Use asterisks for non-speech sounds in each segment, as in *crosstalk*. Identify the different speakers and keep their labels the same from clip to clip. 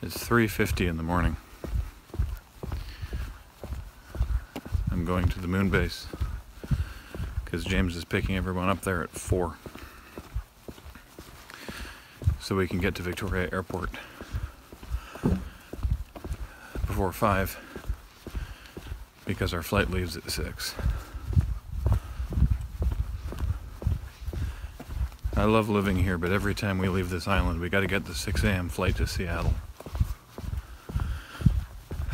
Speaker 1: It's 3.50 in the morning. I'm going to the moon base because James is picking everyone up there at 4 so we can get to Victoria Airport before 5 because our flight leaves at 6. I love living here, but every time we leave this island, we got to get the 6 a.m. flight to Seattle.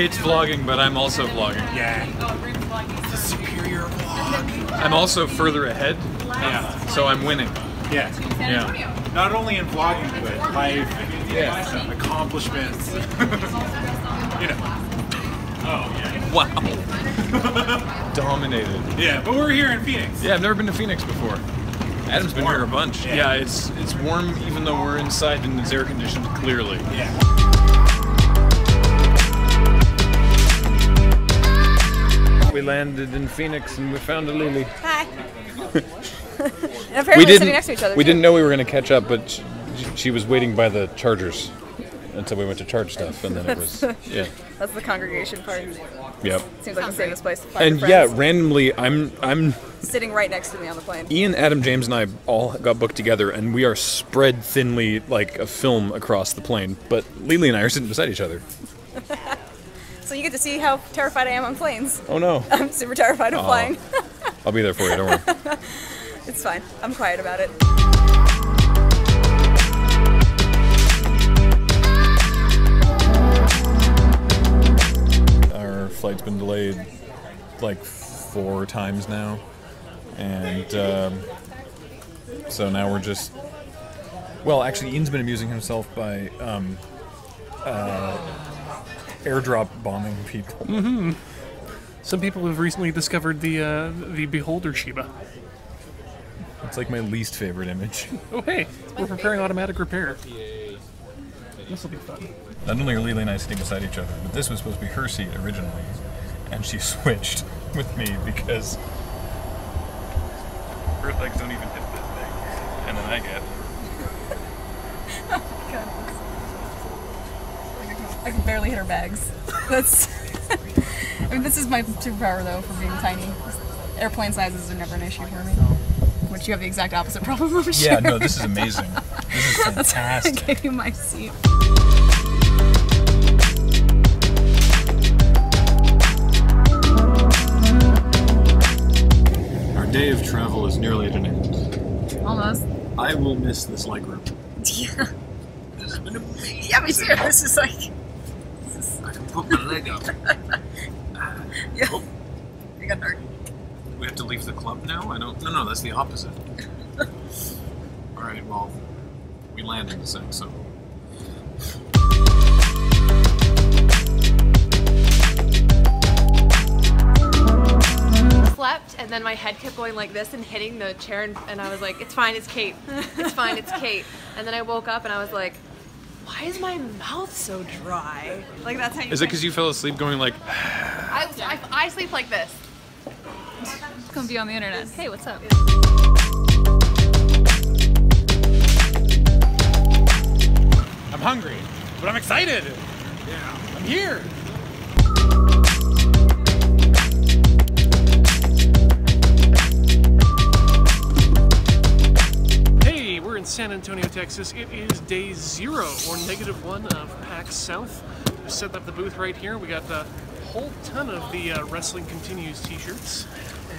Speaker 1: Kate's vlogging, but I'm also vlogging.
Speaker 2: Yeah. Superior vlog.
Speaker 1: I'm also further ahead,
Speaker 2: Yeah.
Speaker 1: so I'm winning.
Speaker 2: Yeah.
Speaker 1: Yeah.
Speaker 2: Not only in vlogging, but life
Speaker 1: Yeah.
Speaker 2: accomplishments. *laughs* you know. Oh, yeah.
Speaker 1: Wow. *laughs* Dominated.
Speaker 2: Yeah, but we're here in Phoenix.
Speaker 1: Yeah, I've never been to Phoenix before. Adam's been here a bunch.
Speaker 2: Yeah.
Speaker 1: Yeah, it's it's warm even though we're inside and it's air conditioned clearly.
Speaker 2: Yeah.
Speaker 1: We landed in Phoenix and we found a Lily.
Speaker 3: Hi. *laughs* *laughs* apparently we're sitting next to each other.
Speaker 1: we
Speaker 3: too.
Speaker 1: didn't know we were going to catch up, but she, she was waiting by the chargers until we went to charge stuff, and then it was *laughs* yeah,
Speaker 3: That's the congregation part.
Speaker 1: yep.
Speaker 3: Seems like the safest place to find
Speaker 1: And yeah, randomly, I'm I'm
Speaker 3: sitting right next to me on the plane.
Speaker 1: Ian, Adam, James, and I all got booked together, and we are spread thinly like a film across the plane. But Lily and I are sitting beside each other.
Speaker 3: So you get to see how terrified I am on planes.
Speaker 1: Oh no! *laughs*
Speaker 3: I'm super terrified of
Speaker 1: Aw.
Speaker 3: flying. *laughs*
Speaker 1: I'll be there for you. Don't worry. *laughs*
Speaker 3: it's fine. I'm quiet about it.
Speaker 1: Our flight's been delayed like four times now, and um, so now we're just. Well, actually, Ian's been amusing himself by um, uh, airdrop bombing people.
Speaker 4: Some people have recently discovered the uh, the beholder Shiba.
Speaker 1: It's like my least favorite image. *laughs*
Speaker 4: Oh hey, we're preparing automatic repair. This will be fun.
Speaker 1: Not only are Lily and I sitting beside each other, but this was supposed to be her seat originally, and she *laughs* switched with me because her legs don't even hit this thing, and then I get.
Speaker 3: I can barely hit her bags. That's. *laughs* I mean, this is my superpower though for being tiny. Airplane sizes are never an issue for me. Which you have the exact opposite problem, I'm sure.
Speaker 1: Yeah, no, this is amazing. This is *laughs*
Speaker 3: That's why I
Speaker 1: fantastic.
Speaker 3: gave you my seat.
Speaker 1: Our day of travel is nearly at an end.
Speaker 3: Almost.
Speaker 1: I will miss this leg room. *laughs*
Speaker 3: Yeah. Yeah, me too. This is like.
Speaker 1: I put my leg up. *laughs*
Speaker 3: Yeah. Oh. You got hurt.
Speaker 1: We have to leave the club now? I don't. No, no, that's the opposite. *laughs* All right, well, we land in the thing, so.
Speaker 5: slept and then my head kept going like this and hitting the chair and, and I was like, it's fine, it's Kate. It's fine, it's Kate. And then I woke up and I was like, why is my mouth so dry? Like that's how you
Speaker 1: Is it because you fell asleep going like, *sighs*
Speaker 5: I, I, I sleep like this.
Speaker 6: It's gonna be on the internet. Hey, what's up?
Speaker 2: I'm hungry, but I'm excited. Yeah. I'm here.
Speaker 4: San Antonio, Texas. It is day zero or negative one of PAX South. We set up the booth right here. We got a whole ton of the uh, Wrestling Continues t-shirts.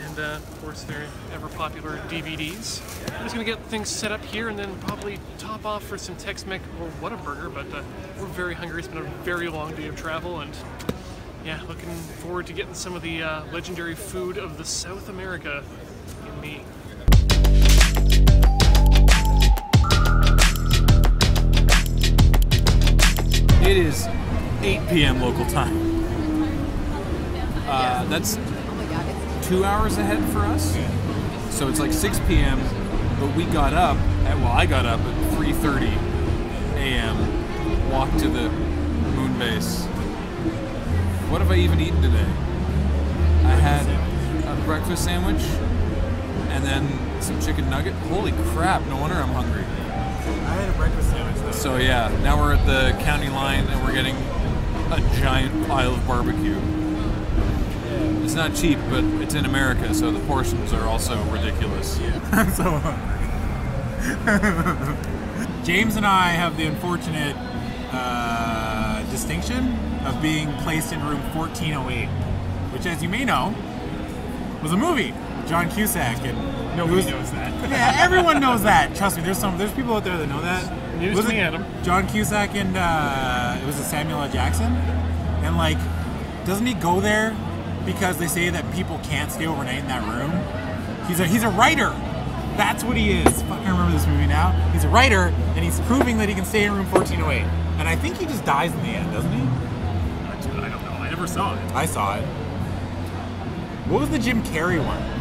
Speaker 4: And uh, of course, their ever popular DVDs. We're just gonna get things set up here and then probably top off for some Tex-Mex or Whataburger. But uh, we're very hungry. It's been a very long day of travel, and yeah, looking forward to getting some of the uh, legendary food of the South America in me.
Speaker 5: Is 8 p.m. local time. Uh, that's two hours ahead for us. So it's like 6 p.m. But we got up at well, I got up at 3:30 a.m. Walked to the moon base. What have I even eaten today? I had a breakfast sandwich and then some chicken nugget. Holy crap! No wonder I'm hungry.
Speaker 2: I had a breakfast sandwich though.
Speaker 5: So yeah, now we're at the county line and we're getting a giant pile of barbecue. It's not cheap, but it's in America, so the portions are also ridiculous. *laughs*
Speaker 2: I'm so hungry. James and I have the unfortunate uh, distinction of being placed in room 1408, which, as you may know, was a movie. John Cusack and nobody knows that. *laughs* yeah, everyone knows that. Trust me, there's some there's people out there that know that.
Speaker 4: News
Speaker 2: was
Speaker 4: to me, Adam.
Speaker 2: John Cusack and uh, it was a Samuel L. Jackson, and like, doesn't he go there because they say that people can't stay overnight in that room? He's a he's a writer. That's what he is. Fucking remember this movie now. He's a writer, and he's proving that he can stay in room 1408. And I think he just dies in the end, doesn't he?
Speaker 4: I don't know. I never saw it.
Speaker 2: I saw it. What was the Jim Carrey one?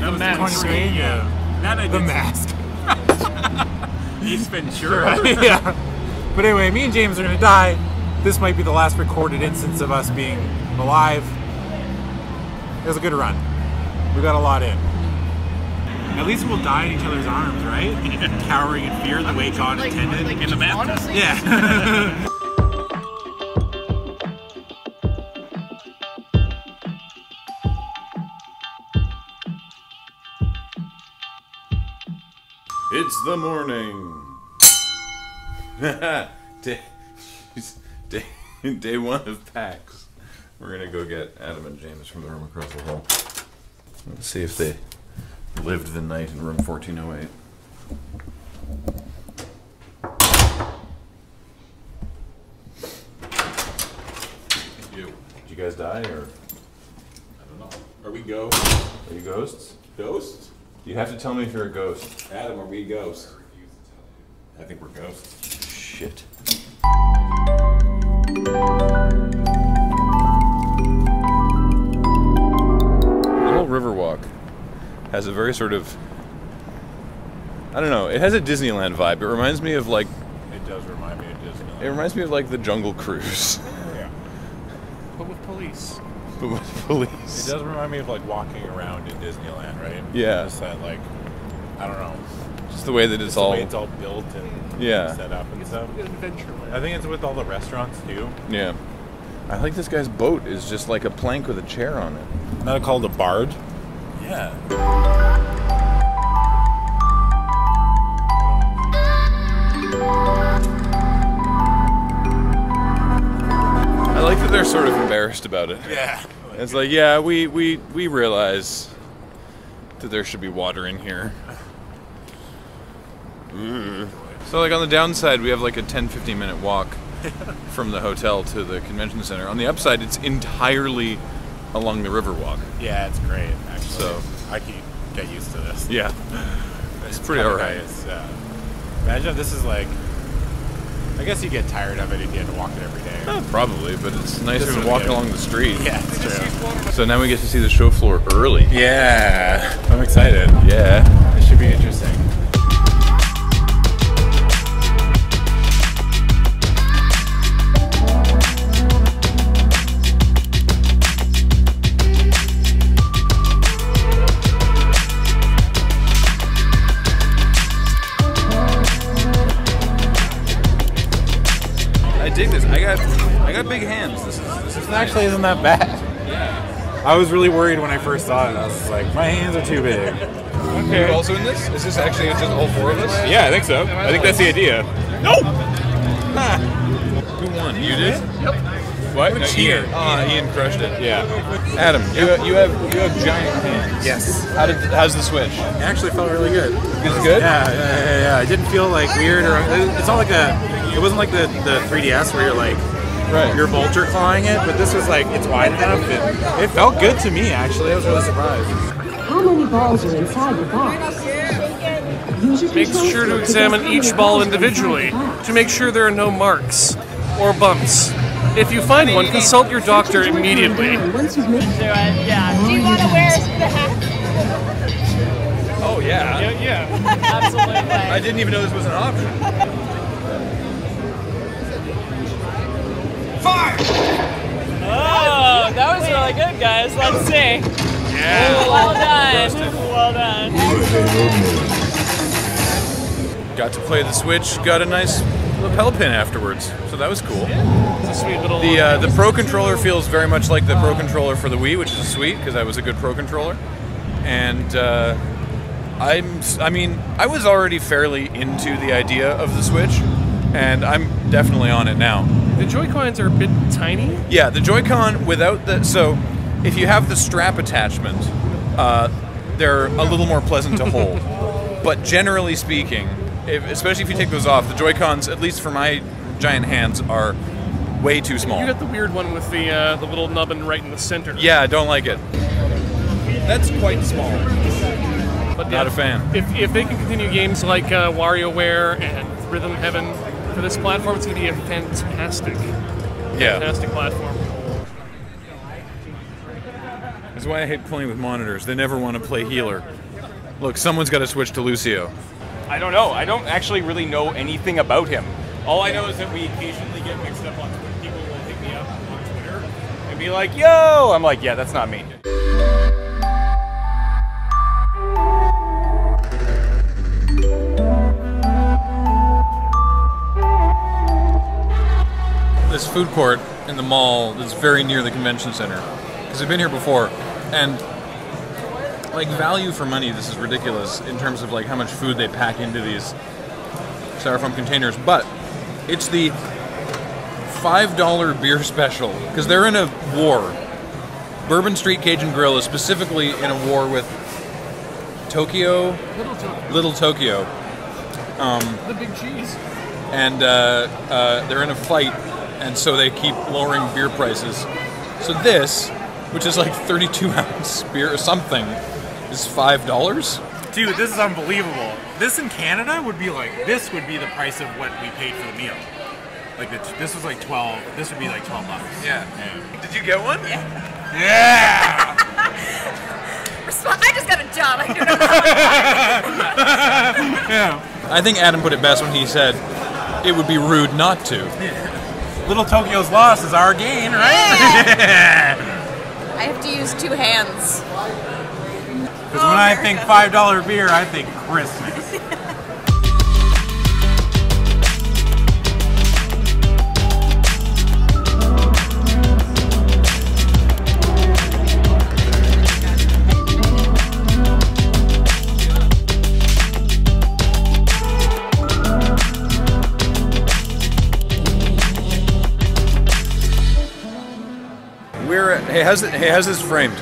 Speaker 4: The mask.
Speaker 2: 23? Yeah.
Speaker 7: That I
Speaker 2: The
Speaker 7: did.
Speaker 2: Mask. *laughs*
Speaker 7: Ace Ventura. *laughs*
Speaker 2: yeah. But anyway, me and James are gonna die. This might be the last recorded instance of us being alive. It was a good run. We got a lot in. At least we'll die in each other's arms, right? *laughs* Cowering in fear the way God intended.
Speaker 7: In the bathtub.
Speaker 2: Yeah.
Speaker 1: It's the morning. *laughs* day, day, day one of PAX. We're gonna go get Adam and James from the room across the hall. Let's see if they lived the night in room 1408. You. Did you guys die or
Speaker 7: I don't know. Are we ghosts?
Speaker 1: are you ghosts?
Speaker 7: Ghosts?
Speaker 1: You have to tell me if you're a ghost.
Speaker 7: Adam, are we ghosts? I think we're ghosts.
Speaker 1: Shit. The whole Riverwalk has a very sort of I don't know, it has a Disneyland vibe. It reminds me of like
Speaker 7: It does remind me of Disney.
Speaker 1: it reminds me of like the Jungle Cruise.
Speaker 7: Yeah.
Speaker 4: But with police.
Speaker 1: But with
Speaker 7: It does remind me of like walking around in Disneyland, right?
Speaker 1: Yeah.
Speaker 7: Just that like, I don't know.
Speaker 1: Just the way that it's
Speaker 7: Just the
Speaker 1: all
Speaker 7: way it's all built and
Speaker 1: Yeah.
Speaker 7: set up and stuff.
Speaker 4: Good.
Speaker 7: I think it's with all the restaurants too.
Speaker 1: Yeah. I like this guy's boat is just like a plank with a chair on it.
Speaker 7: Not called a bard.
Speaker 1: Yeah. I like that they're sort of embarrassed about it.
Speaker 7: Yeah.
Speaker 1: It's like, yeah, we, we, we realize that there should be water in here. Ugh. So, like, on the downside, we have like a 10 15 minute walk *laughs* from the hotel to the convention center. On the upside, it's entirely along the Riverwalk.
Speaker 7: Yeah, it's great. Actually,
Speaker 1: So-
Speaker 7: I can get used to this.
Speaker 1: Yeah. *laughs* It's pretty alright.
Speaker 7: nice, uh, imagine if this is like. I guess you get tired of it if you had to walk it every day.
Speaker 1: Uh, probably, but it's
Speaker 7: This
Speaker 1: to walk along the street.
Speaker 7: Yeah, it's true.
Speaker 1: So now we get to see the show floor early.
Speaker 7: Yeah, I'm excited.
Speaker 1: Yeah.
Speaker 7: It should be interesting.
Speaker 1: Big hands. This is this is
Speaker 7: It actually isn't that bad. Yeah. I was really worried when I first saw it. I was like, my hands are too big.
Speaker 1: Are you also in this? Is this actually just all four of us?
Speaker 7: Yeah, I think so. I think that's the idea. No.
Speaker 1: Who won? You did? Yep. What? No, Ian. Ah, Ian crushed it.
Speaker 7: Yeah.
Speaker 1: Adam, you have, you have you have giant hands.
Speaker 2: yes.
Speaker 1: How did how's the switch?
Speaker 2: It actually felt really good.
Speaker 1: Is it good?
Speaker 2: Yeah, yeah, yeah, yeah. It didn't feel like weird or it's not like a. It wasn't like the the 3ds where you're like
Speaker 1: Right.
Speaker 2: you're vulture clawing it, but this was like it's wide enough. It, it felt good to me actually. I was really surprised.
Speaker 8: How many balls are inside the box? Make
Speaker 4: sure to examine each ball
Speaker 8: balls are inside
Speaker 4: individually to make sure there are no marks. or bumps? If you find one, consult your doctor immediately.
Speaker 9: Once you've made uh,
Speaker 6: Yeah. Do you want to wear the hat?
Speaker 1: Oh yeah.
Speaker 4: Yeah, yeah. *laughs*
Speaker 6: Absolutely.
Speaker 1: I didn't even know this was an option.
Speaker 10: Oh, that was really good, guys. Let's see.
Speaker 4: Yeah.
Speaker 10: Well done. Well done.
Speaker 1: Got to play the Switch. Got a nice lapel pin afterwards, so that was cool.
Speaker 4: It's a sweet little.
Speaker 1: The uh, the Pro controller feels very much like the Pro controller for the Wii, which is sweet because I was a good Pro controller. And uh, I'm I mean I was already fairly into the idea of the Switch, and I'm definitely on it now.
Speaker 4: The Joy Cons are a bit tiny.
Speaker 1: Yeah, the Joy-Con without the so if you have the strap attachment, uh, they're a little more pleasant to hold. *laughs* but generally speaking, if, especially if you take those off, the Joy-Cons, at least for my giant hands, are way too small.
Speaker 4: You got the weird one with the uh, the little nubbin right in the center.
Speaker 1: Yeah, I don't like it. That's quite small.
Speaker 4: but
Speaker 1: Not a fan.
Speaker 4: If, if they can continue games like uh, WarioWare and Rhythm Heaven for this platform, it's going to be a fantastic,
Speaker 1: Yeah.
Speaker 4: fantastic platform.
Speaker 1: That's why I hate playing with monitors. They never want to play healer. Look, someone's got to switch to Lucio.
Speaker 7: I don't know. I don't actually really know anything about him. All I know is that we occasionally get mixed up on Twitter. People will hit me up on Twitter and be like, "Yo," I'm like, "Yeah, that's not me."
Speaker 1: This food court in the mall that's very near the convention center because I've been here before and like value for money this is ridiculous in terms of like how much food they pack into these styrofoam containers but it's the five dollar beer *laughs* special because they're in a war bourbon street cajun grill is specifically in a war with tokyo
Speaker 4: Little Tokyo.
Speaker 1: little tokyo
Speaker 4: The big cheese.
Speaker 1: and uh, uh, they're in a fight, and so they keep lowering beer prices. So this, which is like 32 *laughs* ounce beer or something, is five dollars.
Speaker 2: Dude, this is unbelievable. This in Canada would be like this would be the price of what we paid for the meal. Like the, this was like twelve. This would be like twelve bucks.
Speaker 1: Yeah. yeah. Did you get one?
Speaker 2: Yeah. *laughs*
Speaker 3: I just got a job. I do not
Speaker 2: yeah. *laughs*
Speaker 1: I think Adam put it best when he said it would be rude not to.
Speaker 2: Little Tokyo's loss is our gain, right?
Speaker 3: I have to use two hands. *laughs*
Speaker 2: Because when I think five dollar beer, I think Christmas.
Speaker 1: Hey, how's it? Hey, how's this framed?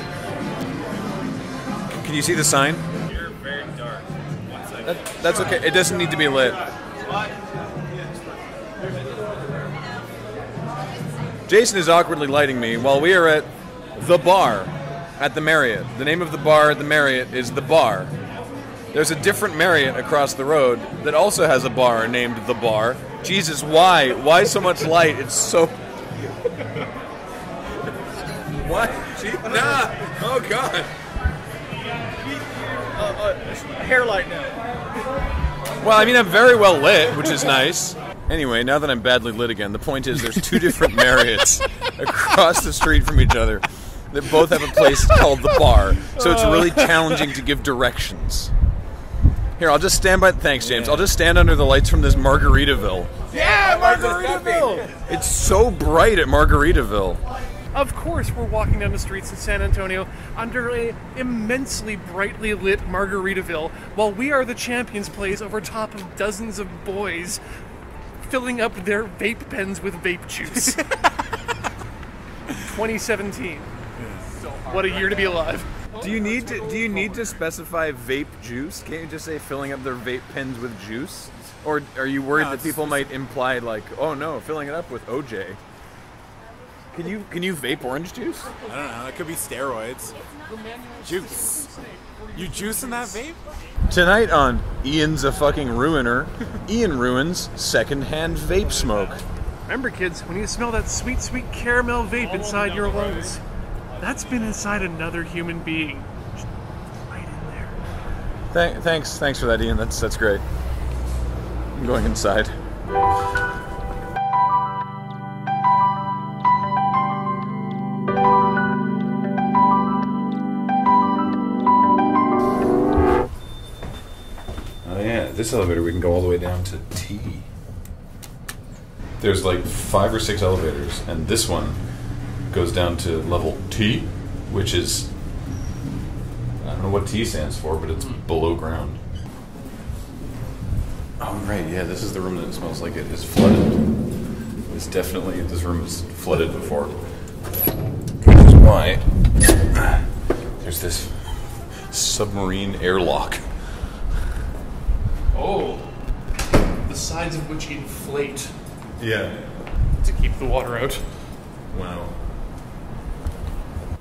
Speaker 1: Can you see the sign?
Speaker 7: You're very dark. One second.
Speaker 1: That, that's okay. It doesn't need to be lit. Jason is awkwardly lighting me while we are at the bar at the Marriott. The name of the bar at the Marriott is the Bar. There's a different Marriott across the road that also has a bar named the Bar. Jesus, why? Why so much light? It's so. Gee, nah. Oh God.
Speaker 7: Hair light now.
Speaker 1: Well, I mean, I'm very well lit, which is nice. Anyway, now that I'm badly lit again, the point is there's two different Marriotts across the street from each other that both have a place called the bar. So it's oh. really challenging to give directions. Here, I'll just stand by. Thanks, James. I'll just stand under the lights from this Margaritaville.
Speaker 7: Yeah, Margaritaville.
Speaker 1: It's so bright at Margaritaville.
Speaker 4: Of course, we're walking down the streets in San Antonio under a immensely brightly lit Margaritaville, while we are the champions plays over top of dozens of boys filling up their vape pens with vape juice. *laughs* 2017. What a year to be alive.
Speaker 1: Do you need to do you need to specify vape juice? Can't you just say filling up their vape pens with juice? Or are you worried
Speaker 2: No,
Speaker 1: that
Speaker 2: it's-
Speaker 1: people might imply like, oh no, filling it up with OJ? Can you can you vape orange juice?
Speaker 2: I don't know. It could be steroids. Juice. You juicing that vape?
Speaker 1: Tonight on Ian's a fucking ruiner, Ian ruins secondhand vape smoke.
Speaker 4: Remember, kids, when you smell that sweet, sweet caramel vape inside your lungs, that's been inside another human being. Just right in there.
Speaker 1: Th- thanks, thanks for that, Ian. That's that's great. I'm going inside. This elevator we can go all the way down to T. There's like five or six elevators, and this one goes down to level T, which is I don't know what T stands for, but it's hmm. below ground. Oh right, yeah, this is the room that smells like it is flooded. It's definitely this room is flooded before, which is why there's this submarine airlock.
Speaker 4: Oh, the sides of which inflate
Speaker 1: Yeah.
Speaker 4: to keep the water out.
Speaker 1: Wow.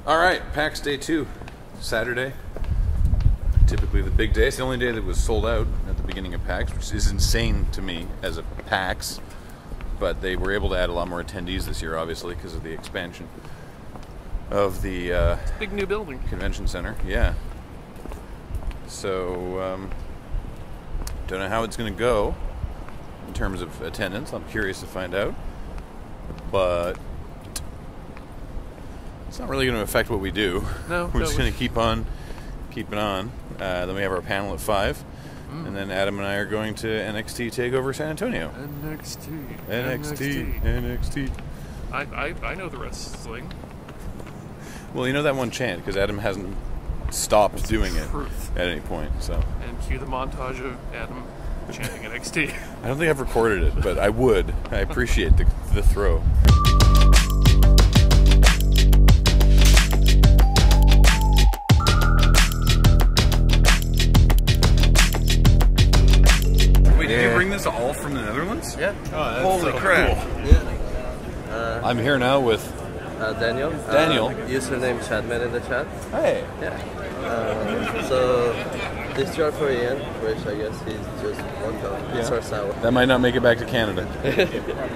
Speaker 1: All right, PAX Day two, Saturday. Typically the big day. It's the only day that was sold out at the beginning of PAX, which is insane to me as a PAX. But they were able to add a lot more attendees this year, obviously, because of the expansion of the uh,
Speaker 4: Big new building.
Speaker 1: convention center. Yeah. So, um, don't know how it's going to go in terms of attendance. I'm curious to find out. But it's not really going to affect what we do.
Speaker 4: No, *laughs*
Speaker 1: We're just going to keep on keeping on. Uh, then we have our panel at 5.
Speaker 4: Mm.
Speaker 1: And then Adam and I are going to NXT Takeover San Antonio.
Speaker 4: NXT.
Speaker 1: NXT. NXT.
Speaker 4: I, I, I know the wrestling.
Speaker 1: Well, you know that one chant because Adam hasn't stopped doing it at any point. So
Speaker 4: cue the montage of Adam chanting NXT.
Speaker 1: I don't think I've recorded it, but I would. I appreciate the, the throw. Wait, did you bring this all from the Netherlands?
Speaker 11: Yeah.
Speaker 1: Holy crap!
Speaker 11: Uh,
Speaker 1: I'm here now with
Speaker 11: uh, Daniel.
Speaker 1: Daniel.
Speaker 11: Uh, username Chadman in the chat.
Speaker 1: Hey.
Speaker 11: Yeah. Uh, so this jar for Ian, which I guess he's just one cup. It's our sour.
Speaker 1: That might not make it back to Canada.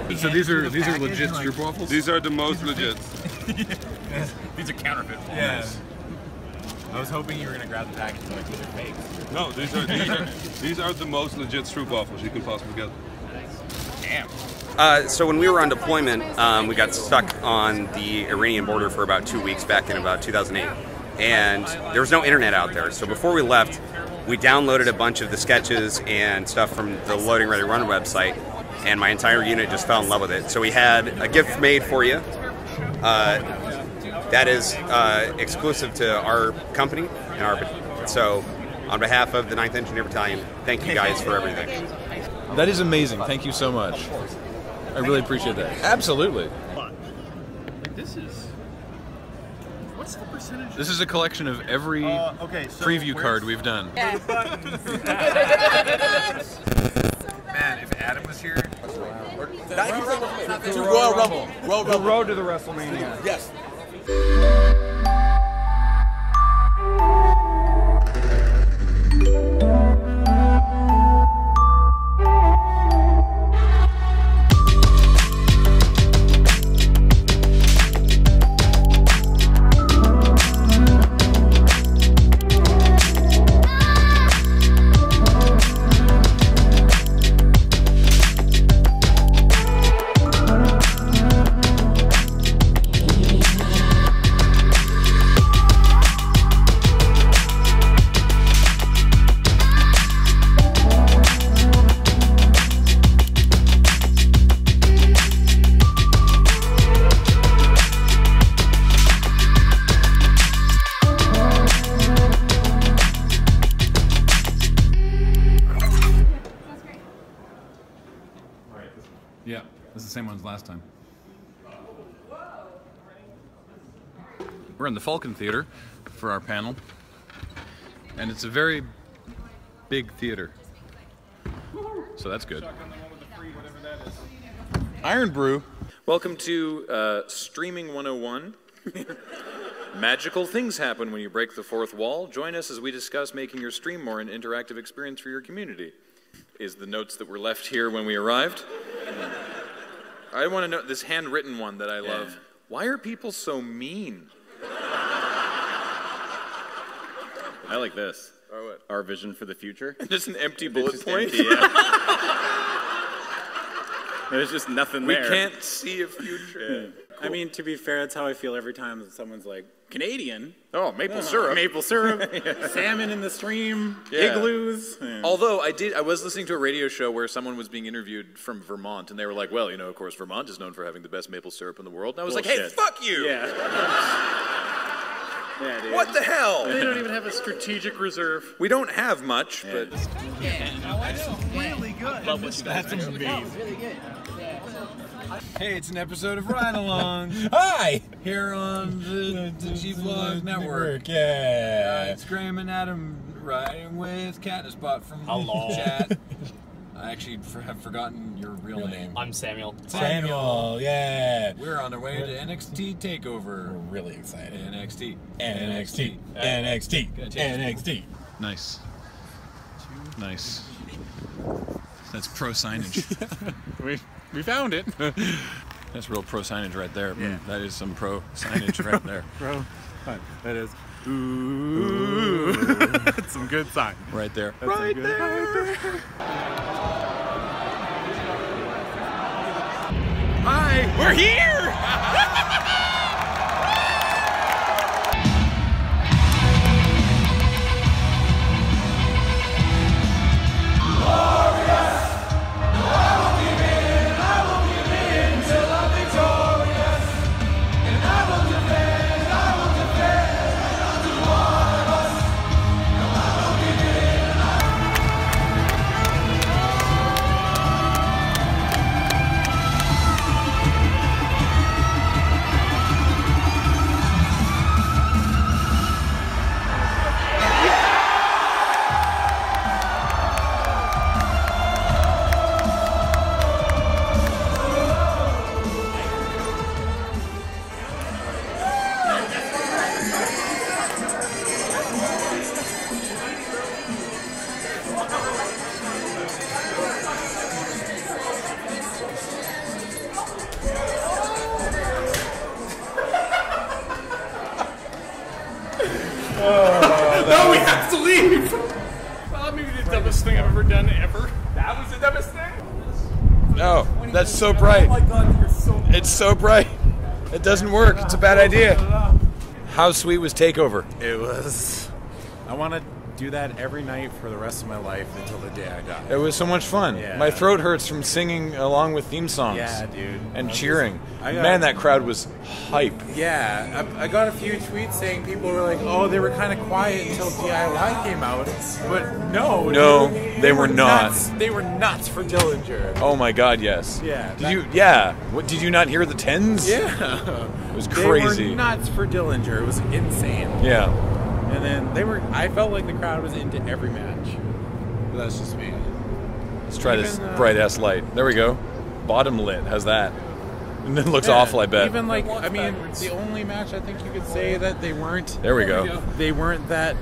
Speaker 1: *laughs*
Speaker 12: So these are these are legit stroopwafels. These are the most legit. *laughs*
Speaker 13: These are counterfeit
Speaker 12: Yes.
Speaker 13: I was hoping you were gonna grab the package and like these are fake.
Speaker 12: No, these are these are these are the most legit stroopwafels you can possibly get.
Speaker 13: Damn.
Speaker 14: Uh, so when we were on deployment, um, we got stuck on the Iranian border for about two weeks back in about 2008, and there was no internet out there. So before we left, we downloaded a bunch of the sketches and stuff from the Loading Ready Run website, and my entire unit just fell in love with it. So we had a gift made for you. Uh, that is uh, exclusive to our company and our. So, on behalf of the 9th Engineer Battalion, thank you guys for everything.
Speaker 1: That is amazing. Thank you so much. I really appreciate that. Absolutely.
Speaker 4: This is. What's the percentage?
Speaker 1: This is a collection of every
Speaker 4: Uh, okay, so
Speaker 1: preview card we've done. *laughs*
Speaker 13: Man, if Adam was here.
Speaker 15: To Royal Rumble. Royal
Speaker 13: The road to the WrestleMania.
Speaker 15: Yes.
Speaker 1: We're in the Falcon Theater for our panel, and it's a very big theater, so that's good. Iron Brew. Welcome to uh, Streaming 101. *laughs* Magical things happen when you break the fourth wall. Join us as we discuss making your stream more an interactive experience for your community. Is the notes that were left here when we arrived. I want to know this handwritten one that I love. Why are people so mean?
Speaker 13: I like this.
Speaker 1: Or what?
Speaker 13: Our vision for the future. *laughs*
Speaker 1: Just an empty
Speaker 13: It's
Speaker 1: bullet
Speaker 13: just
Speaker 1: point.
Speaker 13: empty, yeah. *laughs* There's just nothing
Speaker 1: We
Speaker 13: there.
Speaker 1: We can't see a future.
Speaker 2: I mean, to be fair, that's how I feel every time someone's like Canadian.
Speaker 1: Oh, maple
Speaker 2: Oh,
Speaker 1: syrup.
Speaker 2: Maple syrup. *laughs* Salmon in the stream.
Speaker 1: Yeah.
Speaker 2: Igloos.
Speaker 1: Although I did, I was listening to a radio show where someone was being interviewed from Vermont, and they were like, "Well, you know, of course, Vermont is known for having the best maple syrup in the world." And I was like, "Hey, fuck you!
Speaker 13: Yeah. Yeah, dude.
Speaker 1: What the hell?
Speaker 4: They don't even have a strategic reserve.
Speaker 1: We don't have much, but
Speaker 4: Really good.
Speaker 16: Love what you guys
Speaker 4: That's
Speaker 16: are doing.
Speaker 4: amazing.
Speaker 1: Hey, it's an episode of Ride Along. *laughs*
Speaker 17: Hi!
Speaker 1: Here on the, the G Vlog Network.
Speaker 17: Yeah.
Speaker 1: Uh, it's Graham and Adam riding with Catnespot from
Speaker 17: Hello.
Speaker 1: chat. *laughs* I actually for, have forgotten your real name.
Speaker 17: I'm Samuel.
Speaker 1: Samuel,
Speaker 17: yeah.
Speaker 1: We're on our way to NXT Takeover.
Speaker 17: We're really excited.
Speaker 1: NXT.
Speaker 17: NXT. NXT.
Speaker 1: Gonna take this
Speaker 17: NXT.
Speaker 1: Nice. Nice. That's pro signage. *laughs*
Speaker 2: we we found it.
Speaker 1: That's real pro signage right there. Mm, that is some pro signage right there. *laughs*
Speaker 2: Bro, that is. Ooh. That's *laughs* some good sign.
Speaker 1: Right there.
Speaker 2: That's some good-
Speaker 1: Hi,
Speaker 2: we're here. *laughs*
Speaker 1: so bright.
Speaker 4: Oh my god, you're so.
Speaker 1: It's so bright. It doesn't work. It's a bad idea. How sweet was Takeover?
Speaker 2: It was. I want to do that every night for the rest of my life until the day I die.
Speaker 1: It was so much fun.
Speaker 2: Yeah.
Speaker 1: My throat hurts from singing along with theme songs.
Speaker 2: Yeah, dude.
Speaker 1: And
Speaker 2: was
Speaker 1: cheering.
Speaker 2: got-
Speaker 1: Man, that crowd was hype.
Speaker 2: Yeah, I, I got a few tweets saying people were like, "Oh, they were kind of quiet until DIY came out," but no,
Speaker 1: No,
Speaker 2: dude,
Speaker 1: they were not.
Speaker 2: nuts. They were nuts for Dillinger.
Speaker 1: Oh my God, yes.
Speaker 2: Yeah,
Speaker 1: Did
Speaker 2: that-
Speaker 1: you? Yeah. What? Did you not hear the tens?
Speaker 2: Yeah,
Speaker 1: It was
Speaker 2: They
Speaker 1: crazy.
Speaker 2: were nuts for Dillinger. It was insane.
Speaker 1: Yeah.
Speaker 2: And then they were. I felt like the crowd was into every match. But that's just me.
Speaker 1: Let's try this
Speaker 2: uh,
Speaker 1: bright ass light. There we go. Bottom lit. How's that? And *laughs* it looks
Speaker 2: Yeah,
Speaker 1: awful. I bet.
Speaker 2: Even like, I mean, the only match I think you could say that they weren't.
Speaker 1: There we go.
Speaker 2: They weren't that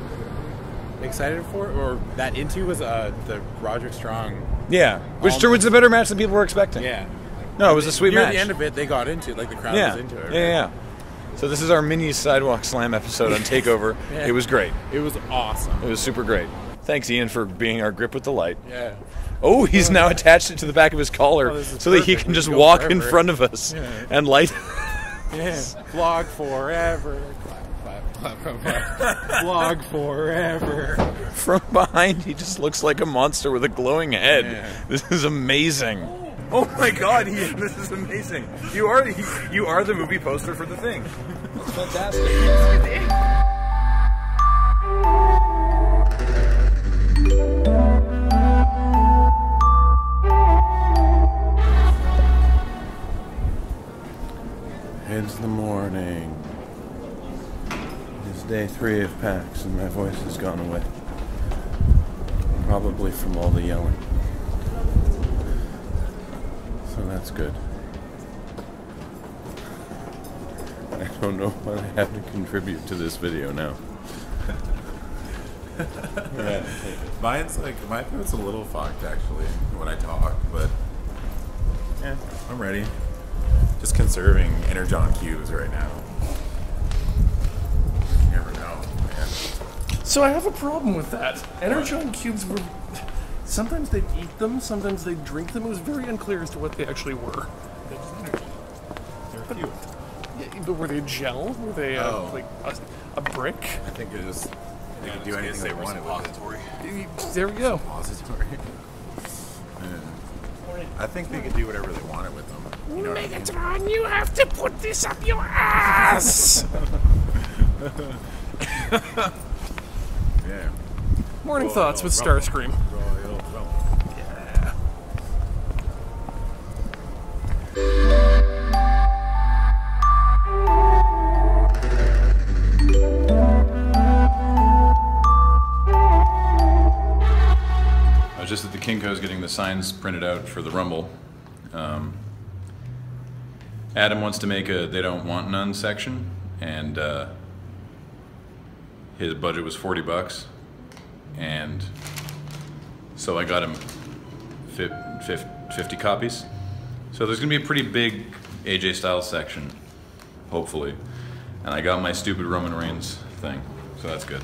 Speaker 2: excited for or that into was uh the Roderick Strong.
Speaker 1: yeah. Which
Speaker 2: Almost-
Speaker 1: was the better match than people were expecting.
Speaker 2: Yeah.
Speaker 1: No, it was a sweet
Speaker 2: Near
Speaker 1: match.
Speaker 2: the end of it, they got into it. Like the crowd
Speaker 1: yeah.
Speaker 2: was into it.
Speaker 1: Yeah, yeah. So this is our mini sidewalk slam episode on Takeover. *laughs*
Speaker 2: Yeah.
Speaker 1: It was great.
Speaker 2: It was awesome.
Speaker 1: It was super great. Thanks, Ian, for being our grip with the light.
Speaker 2: Yeah.
Speaker 1: Oh, he's now attached it to the back of his collar
Speaker 2: Oh,
Speaker 1: so that he can just walk in front of us
Speaker 2: Yeah.
Speaker 1: and light. *laughs*
Speaker 2: Yeah. Vlog forever. Clap, clap, clap, clap, clap. Vlog forever.
Speaker 1: From behind, he just looks like a monster with a glowing head.
Speaker 2: Yeah.
Speaker 1: This is amazing. *laughs* Oh my God, this is amazing. You are you are the movie poster for the thing. It's fantastic.
Speaker 18: It's the morning. It's day three of PAX and my voice has gone away. Probably from all the yelling. So that's good. I don't know what I have to contribute to this video now.
Speaker 19: yeah. *laughs* Mine's like my throat's a little fucked actually when I talk, but yeah, I'm ready.
Speaker 2: just conserving energon cubes right now. You never know, man.
Speaker 4: So I have a problem with that. Energon cubes were. Sometimes they'd eat them, sometimes they'd drink them. It was very unclear as to what they actually were.
Speaker 2: They're cute.
Speaker 4: Yeah, but were they gel? Were they uh,
Speaker 2: Oh.
Speaker 4: like a, a brick?
Speaker 2: I think it was. They could do anything they wanted with it.
Speaker 4: There we go.
Speaker 2: Suppository. Yeah. *laughs* I think they could do whatever they wanted with them. You know what I mean?
Speaker 4: Megatron, you have to put this up your ass! *laughs* *laughs*
Speaker 2: yeah.
Speaker 4: Morning
Speaker 2: Royal
Speaker 4: thoughts with
Speaker 2: Rumble.
Speaker 4: Starscream.
Speaker 1: Signs printed out for the Rumble. Um, Adam wants to make a they don't want none section, and uh, his budget was 40 bucks. And so I got him fif- fif- 50 copies. So there's going to be a pretty big AJ Styles section, hopefully. And I got my stupid Roman Reigns thing, so that's good.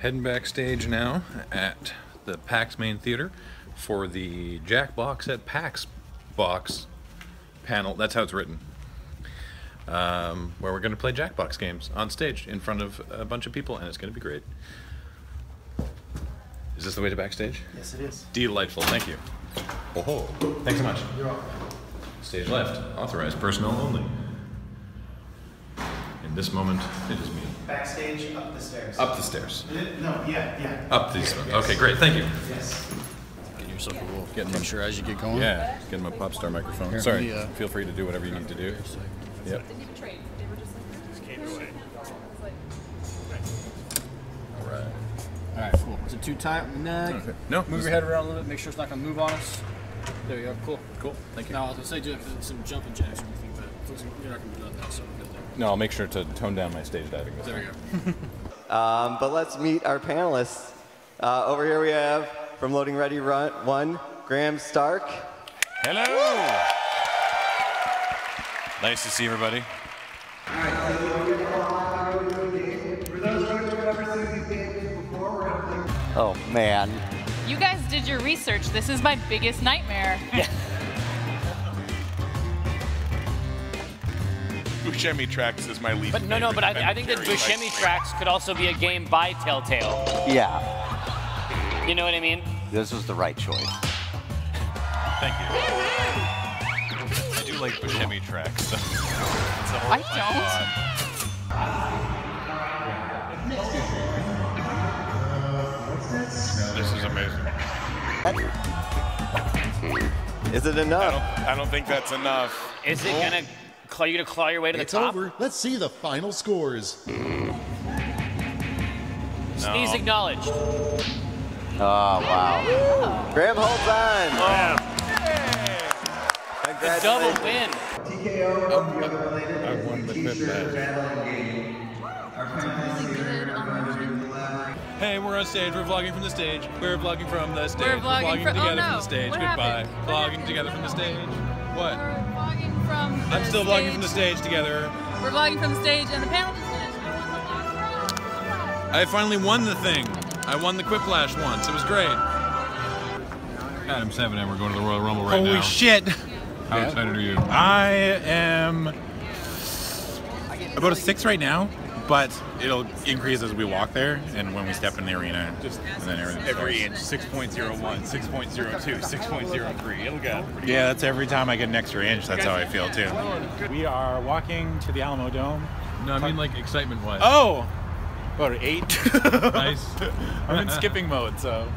Speaker 1: Heading backstage now at the PAX main theater for the Jack Box at PAX box panel. That's how it's written. Um, where we're going to play Jackbox games on stage in front of a bunch of people, and it's going to be great. Is this the way to backstage?
Speaker 20: Yes, it is.
Speaker 1: Delightful. Thank you. Oh, ho. thanks so much.
Speaker 20: You're welcome.
Speaker 1: Stage left. Authorized personnel only. In this moment, it is me.
Speaker 20: Backstage, up the stairs.
Speaker 1: Up the stairs.
Speaker 20: No, yeah, yeah.
Speaker 1: Up these.
Speaker 20: Here, yes.
Speaker 1: Okay, great. Thank you.
Speaker 20: Yes.
Speaker 21: Get yourself a little picture as you get going.
Speaker 1: Yeah, get him a pop star microphone.
Speaker 21: Here,
Speaker 1: Sorry.
Speaker 21: let me, uh,
Speaker 1: Feel free to do whatever you need to do. Yep. All right.
Speaker 21: All right, cool. Is it too tight on the neck?
Speaker 1: Okay. No,
Speaker 21: Move
Speaker 1: this-
Speaker 21: your head around a little bit. Make sure it's not gonna move on us. There you go. Cool.
Speaker 1: Cool. Thank you.
Speaker 21: Now I was gonna say do some jumping jacks or anything, but it looks like you're not gonna do that. So we're good there.
Speaker 1: No, I'll make sure to tone down my stage diving. this
Speaker 21: There we go. *laughs*
Speaker 22: Um, but let's meet our panelists. Uh, over here we have from Loading Ready Run One, Graham Stark.
Speaker 1: Hello. Nice to see everybody.
Speaker 22: Oh man.
Speaker 6: You guys did your research. This is my biggest nightmare. *laughs*
Speaker 12: Buscemi Tracks is my least
Speaker 23: But no, no, but I, I think that
Speaker 12: favorite
Speaker 23: Buscemi
Speaker 12: Carry
Speaker 23: Tracks could also be a game by Telltale.
Speaker 22: Yeah,
Speaker 23: You know what I mean?
Speaker 22: this was the right choice.
Speaker 1: Thank you. I do like Buscemi tracks. So *laughs* it's a whole
Speaker 6: I don't.
Speaker 12: This is amazing.
Speaker 22: Is it enough?
Speaker 12: I don't, I don't think that's enough.
Speaker 23: Is it gonna claw you to claw your way to the
Speaker 24: It's
Speaker 23: top?
Speaker 24: over. Let's see the final scores.
Speaker 23: Sneeze acknowledged.
Speaker 22: Oh wow. Graham holds on.
Speaker 23: The double win.
Speaker 1: I won the quick Hey, we're on stage. We're vlogging from the stage. We're vlogging from the stage.
Speaker 6: We're vlogging fro- oh,
Speaker 1: together
Speaker 6: no.
Speaker 1: from the stage.
Speaker 6: What
Speaker 1: Goodbye.
Speaker 6: happened?
Speaker 1: Vlogging together from the stage. What?
Speaker 6: Vlogging from
Speaker 1: I'm still vlogging from the
Speaker 6: stage.
Speaker 1: stage together.
Speaker 6: We're vlogging from the stage, and the panel just finished.
Speaker 1: I finally won the thing. I won the Quiplash once. It was great. Adam Seven and we're going to the Royal Rumble right
Speaker 2: Holy
Speaker 1: now.
Speaker 2: Holy shit!
Speaker 1: How excited are you?
Speaker 2: I am about a six right now, but it'll increase as we walk there and when we step in the arena. Just and then everything
Speaker 13: Every inch,
Speaker 2: starts.
Speaker 13: 6.01, 6.02, 6.03. It'll get up pretty
Speaker 2: Yeah, that's every time I get an extra inch. That's how I feel too. We are walking to the Alamodome.
Speaker 1: No, I mean like excitement wise.
Speaker 2: Oh, about eight.
Speaker 1: Nice. *laughs*
Speaker 2: I'm in skipping mode, so.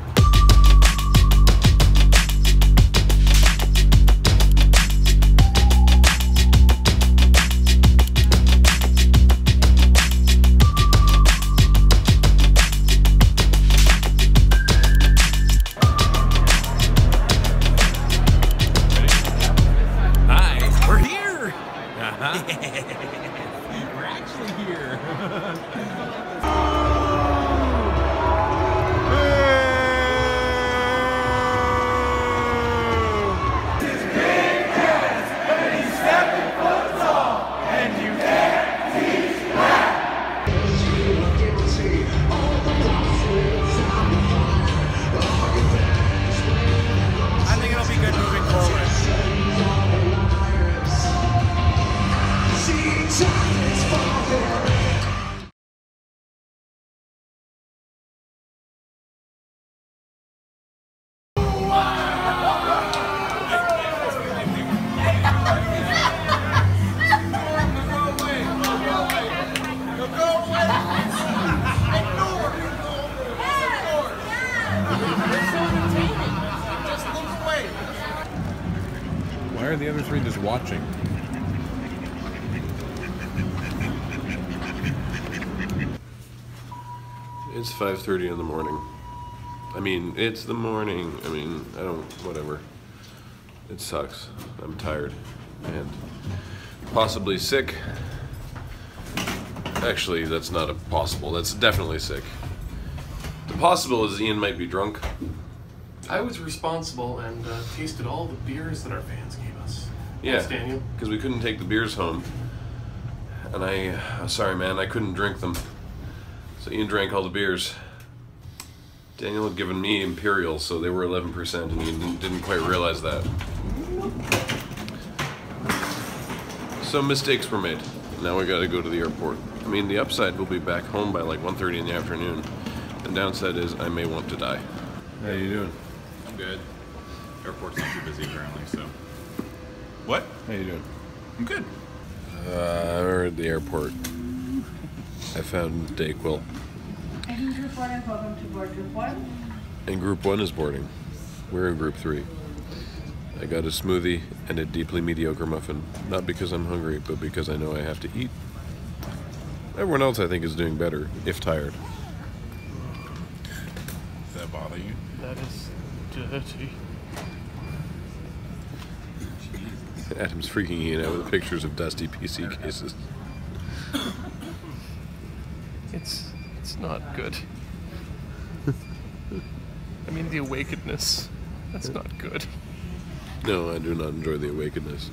Speaker 25: Watching?
Speaker 18: It's 5:30 in the morning. I mean, it's the morning. I mean, I don't whatever. It sucks. I'm tired and possibly sick. Actually, that's not a possible. That's definitely sick. The possible is Ian might be drunk.
Speaker 4: I was responsible and uh, tasted all the beers that our fans gave us.
Speaker 18: Yeah,
Speaker 4: Thanks, Daniel.
Speaker 18: because we couldn't take the beers home, and I, uh, sorry man, I couldn't drink them. So Ian drank all the beers. Daniel had given me Imperial, so they were 11%, and he didn't, didn't quite realize that. So mistakes were made. Now we gotta go to the airport. I mean, the upside will be back home by like 1.30 in the afternoon. The downside is I may want to die. How you doing?
Speaker 2: I'm good. Airport's not too busy apparently, so.
Speaker 18: What? How you doing?
Speaker 2: I'm good.
Speaker 18: Uh, we're at the airport. I found Dayquil.
Speaker 26: And group one and welcome to board group one.
Speaker 18: And group one is boarding. We're in group three. I got a smoothie and a deeply mediocre muffin. Not because I'm hungry, but because I know I have to eat. Everyone else, I think, is doing better, if tired.
Speaker 2: Does that bother you?
Speaker 4: That is dirty.
Speaker 18: Adam's freaking Ian out with pictures of dusty PC cases.
Speaker 4: It's it's not good. I mean the awakenedness. That's not good.
Speaker 18: No, I do not enjoy the awakenedness.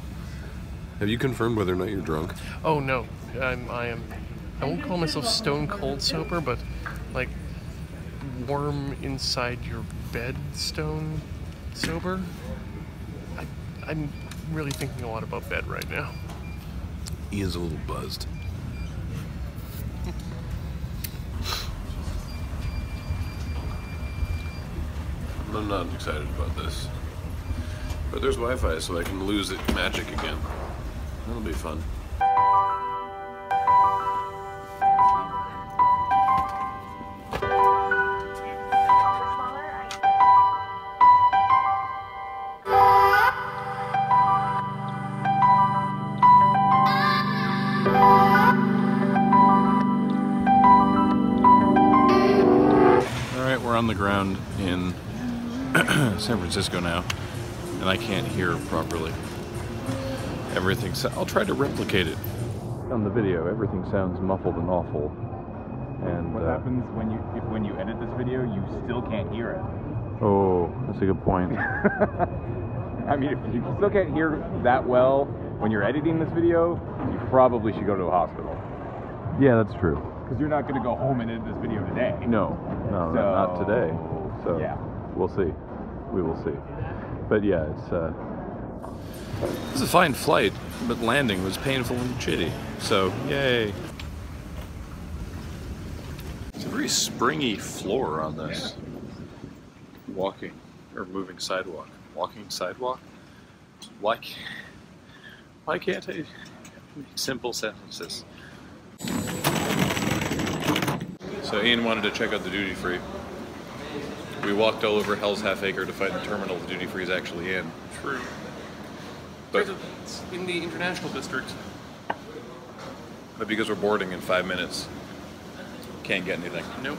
Speaker 18: Have you confirmed whether or not you're drunk?
Speaker 4: Oh no, I'm I am. I won't call myself stone cold sober, but like warm inside your bed stone sober. I, I'm really thinking a lot about bed right now.
Speaker 18: He is a little buzzed. I'm not excited about this. But there's Wi-Fi, so I can lose it magic again. That'll be fun.
Speaker 1: Francisco now, and I can't hear properly. Everything. So I'll try to replicate it on the video. Everything sounds muffled and awful. And
Speaker 7: What
Speaker 1: uh,
Speaker 7: happens when you if when you edit this video, you still can't hear it?
Speaker 1: Oh, that's a good point. *laughs*
Speaker 7: I mean, if you still can't hear that well when you're editing this video, you probably should go to a hospital.
Speaker 1: Yeah, that's true.
Speaker 7: Because you're not going to go home and edit this video today.
Speaker 1: No, no, not, not today. So
Speaker 7: yeah.
Speaker 1: we'll see. We will see. But yeah, it's uh, it's a fine flight, but landing was painful and shitty. So yay. It's a very springy floor on this walking or moving sidewalk. Walking sidewalk. Why? Can't, why can't I make simple sentences? So Ian wanted to check out the duty free. We walked all over Hell's Half Acre to find the terminal the duty free is actually in.
Speaker 4: True.
Speaker 1: But,
Speaker 4: It's in the international district.
Speaker 1: but because we're boarding in five minutes, can't get anything.
Speaker 4: Nope.